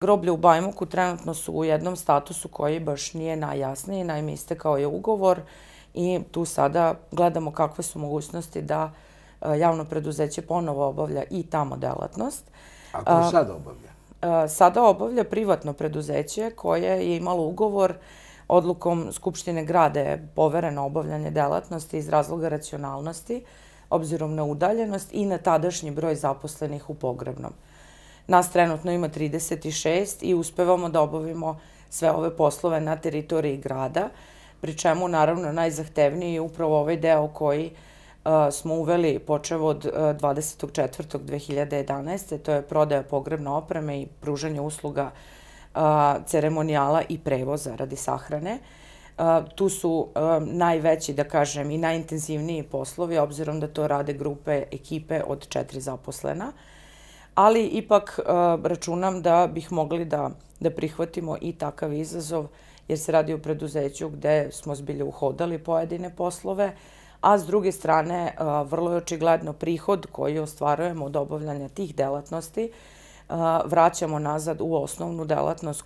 Groblje u Bajmoku trenutno su u jednom statusu koji baš nije najjasniji, naime istekao je ugovor i tu sada gledamo kakve su mogućnosti da e, javno preduzeće ponovo obavlja i tamo delatnost. A ko sada obavlja? E, sada obavlja privatno preduzeće koje je imalo ugovor odlukom Skupštine grade je povereno obavljanje delatnosti iz razloga racionalnosti, obzirom na udaljenost i na tadašnji broj zaposlenih u pogrebnom. Nas trenutno ima 36 i uspevamo da obavimo sve ove poslove na teritoriji grada, pri čemu naravno najzahtevniji je upravo ovaj deo koji e, smo uveli počev od e, 24.2011. To je prodaja pogrebne opreme i pružanje usluga e, ceremonijala i prevoza radi sahrane. Tu su najveći, da kažem, i najintenzivniji poslovi, obzirom da to rade grupe, ekipe od četiri zaposlena ali ipak uh, računam da bih mogli da, da prihvatimo i takav izazov, jer se radi o preduzeću gde smo zbilje uhodali pojedine poslove, a s druge strane uh, vrlo je očigledno prihod koji ostvarujemo od obavljanja tih delatnosti, uh, vraćamo nazad u osnovnu delatnost